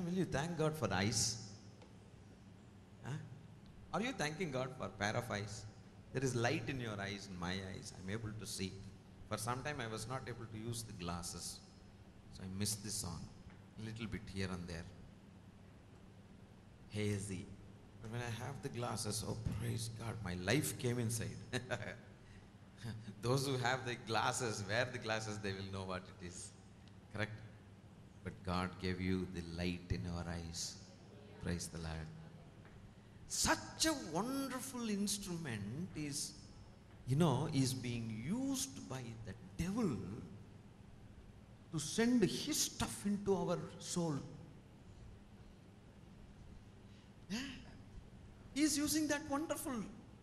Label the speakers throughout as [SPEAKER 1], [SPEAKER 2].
[SPEAKER 1] Will you thank God for eyes? Huh? Are you thanking God for pair of eyes? There is light in your eyes, in my eyes. I'm able to see. For some time I was not able to use the glasses. So I missed this song. A little bit here and there. Hazy. But when I have the glasses, oh praise God, my life came inside. Those who have the glasses, wear the glasses, they will know what it is. But God gave you the light in your eyes. Praise the Lord. Such a wonderful instrument is, you know, is being used by the devil to send his stuff into our soul. Yeah. He is using that wonderful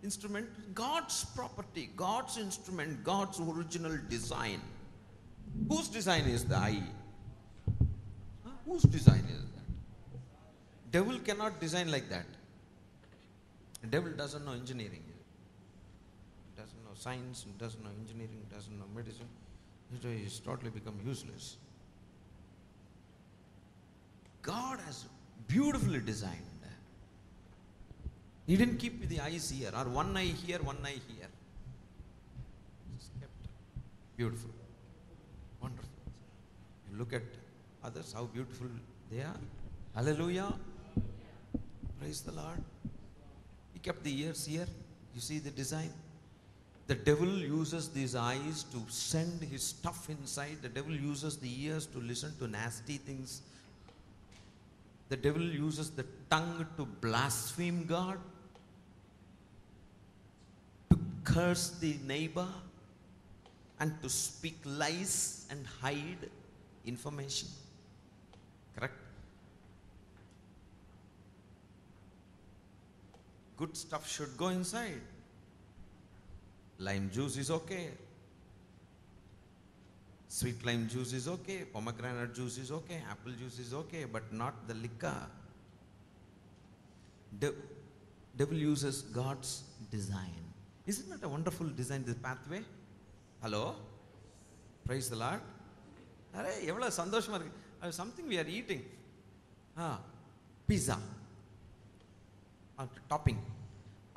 [SPEAKER 1] instrument, God's property, God's instrument, God's original design. Whose design is the eye? Whose design is that? Devil cannot design like that. Devil doesn't know engineering. Doesn't know science, doesn't know engineering, doesn't know medicine. He's totally become useless. God has beautifully designed. He didn't keep the eyes here, or one eye here, one eye here. It's kept beautiful, wonderful. You look at others, how beautiful they are. Hallelujah. Praise the Lord. He kept the ears here. You see the design? The devil uses these eyes to send his stuff inside. The devil uses the ears to listen to nasty things. The devil uses the tongue to blaspheme God, to curse the neighbor, and to speak lies and hide information. Correct? Good stuff should go inside. Lime juice is okay. Sweet lime juice is okay. Pomegranate juice is okay. Apple juice is okay, but not the liquor. De- devil uses God's design. Isn't that a wonderful design, this pathway? Hello? Praise the Lord. அரே எவ்வளோ சந்தோஷமா இருக்கு uh, something we are eating. Ah, pizza. Uh, topping.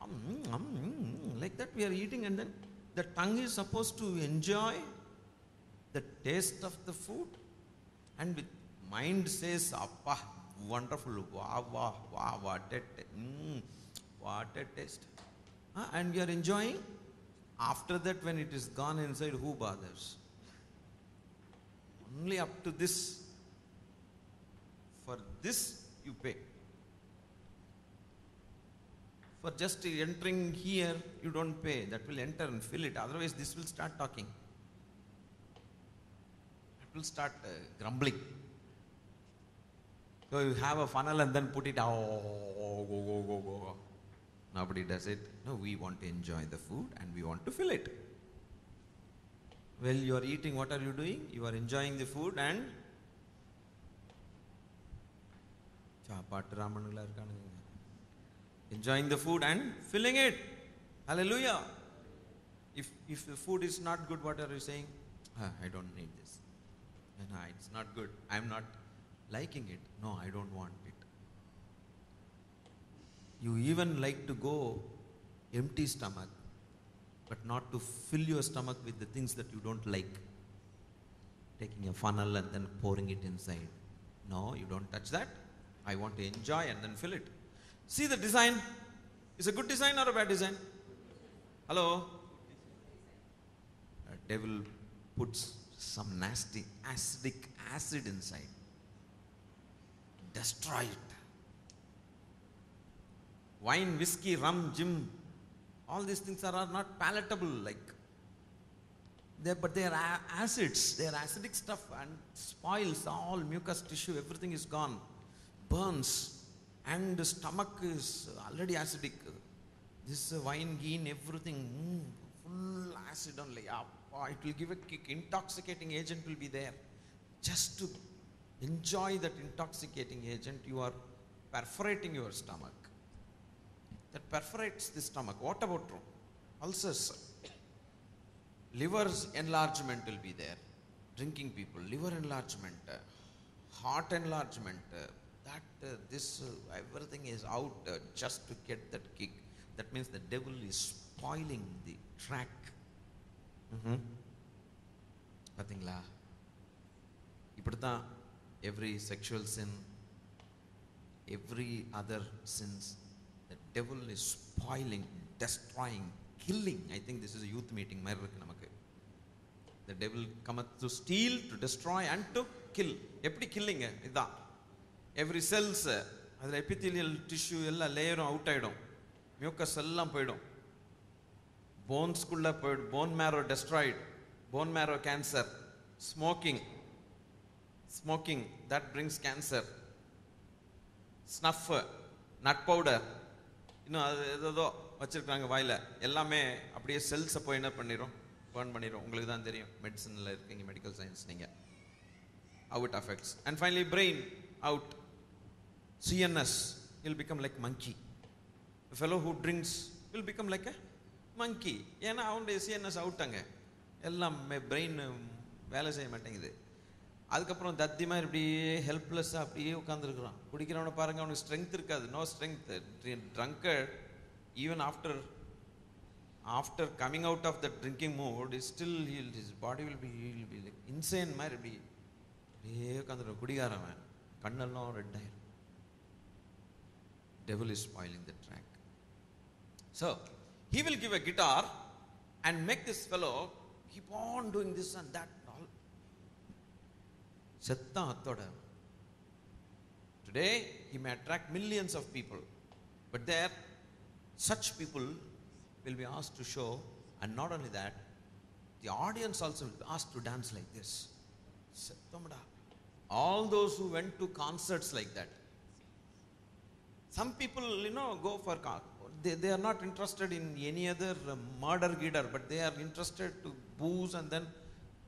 [SPEAKER 1] Um, um, mm, like that we are eating and then the tongue is supposed to enjoy the taste of the food and with mind says, Appa, wonderful, wow, wow, wow, what a, mm, what a taste. Uh, and we are enjoying. After that, when it is gone inside, who bothers? Only up to this for this you pay. For just entering here you don't pay. That will enter and fill it. Otherwise this will start talking. It will start uh, grumbling. So you have a funnel and then put it out go go go go go. Nobody does it. No we want to enjoy the food and we want to fill it. Well you are eating what are you doing? You are enjoying the food and சாப்பாட்டு ராமனுங்களா இருக்கானுங்க enjoying the food and filling it. Hallelujah. If, if the food is not good, what are you saying? "Ah, I don't need this. No, it's not good. I'm not liking it. No, I don't want it. You even like to go empty stomach, but not to fill your stomach with the things that you don't like. Taking a funnel and then pouring it inside. No, you don't touch that. I want to enjoy and then fill it. See the design. Is a good design or a bad design? Hello? A devil puts some nasty acidic acid inside. Destroy it. Wine, whiskey, rum, gin, all these things are, are not palatable like they but they are acids, they are acidic stuff and spoils all mucous tissue, everything is gone, burns, and the stomach is already acidic. This wine, gin, everything, mm, full acid only. It will give a kick. Intoxicating agent will be there. Just to enjoy that intoxicating agent, you are perforating your stomach. That perforates the stomach. What about ulcers? Liver's enlargement will be there. Drinking people, liver enlargement, heart enlargement, that uh, this uh, everything is out uh, just to get that kick. That means the devil is spoiling the track. பார்த்தீங்களா இப்படி தான் every sexual sin every other sins the devil is spoiling destroying killing I think this is youth meeting மாதிரி இருக்கு நமக்கு. The devil cometh to steal to destroy and to kill எப்படி கில்லிங்க இதுதான் every cells அதில் எபித்திலியல் டிஷ்யூ எல்லாம் லேயரும் out ஆகிடும் mucus எல்லாம் போயிடும். போன்ஸ்குள்ளே போயிடும் bone marrow destroyed bone marrow cancer smoking smoking that brings cancer snuff nut powder இன்னும் அது ஏதோ வச்சுருக்காங்க வாயில். எல்லாமே அப்படியே செல்ஸை போய் என்ன பண்ணிடும் பேர்ன் பண்ணிடும் உங்களுக்கு தான் தெரியும். மெடிசனில் இருக்கீங்க மெடிக்கல் சயின்ஸ் நீங்கள் out affects and finally brain out CNS will become like monkey fellow who drinks will become like become monkey ஏன்னா அவனுடைய சிஎன்எஸ் அவுட்டாங்க எல்லாம் பிரெயின் வேலை செய்ய மாட்டேங்குது. அதுக்கப்புறம் தத்தி மாதிரி இப்படியே ஹெல்ப்லெஸ்ஸாக அப்படியே உட்காந்துருக்குறான் குடிக்கிறவனை பாருங்க அவனுக்கு ஸ்ட்ரென்த் இருக்காது. No strength drunkard even after after coming out of the drinking mood is still heal is body will be heal be like insane மாதிரி இப்படி அப்படியே உட்காந்துருக்க குடிகாரவன் கண்ணெல்லாம் ரெட் ஆயிரும். Devil is spoiling the track. So, he will give a guitar and make this fellow keep on doing this and that all. Today, he may attract millions of people. But there, such people will be asked to show, and not only that, the audience also will be asked to dance like this. All those who went to concerts like that, some people you know go for they, they are not interested in any other uh, murder gider but they are interested to booze and then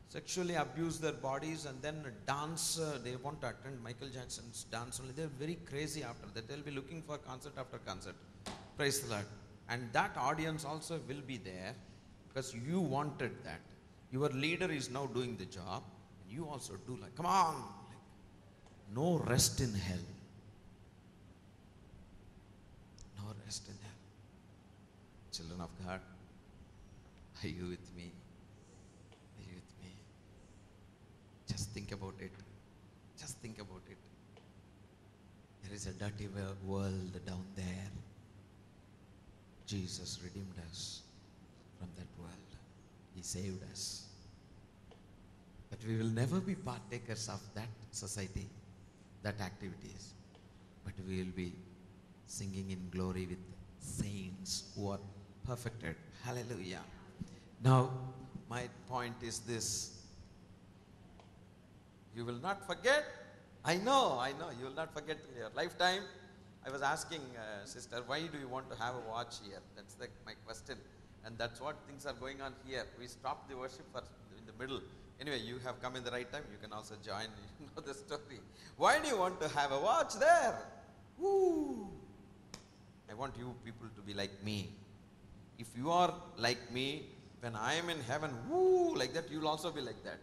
[SPEAKER 1] sexually abuse their bodies and then dance uh, they want to attend michael jackson's dance only. They're very crazy after that. They'll be looking for concert after concert. Praise the lord. And that audience also will be there because you wanted that. Your leader is now doing the job And you also do like come on like, no rest in hell no rest in hell. Children of God, are you with me? Are you with me? Just think about it. Just think about it. There is a dirty world down there. Jesus redeemed us from that world. He saved us. But we will never be partakers of that society, that activities. But we will be singing in glory with saints who are perfected. Hallelujah. Now, my point is this. You will not forget. I know, I know, you will not forget in your lifetime. I was asking uh, sister, why do you want to have a watch here? That's the, my question. And that's what things are going on here. We stopped the worship for in the middle. Anyway, you have come in the right time. You can also join. You know the story. Why do you want to have a watch there? Woo! I want you people to be like me. If you are like me, when I am in heaven, woo, like that, you'll also be like that.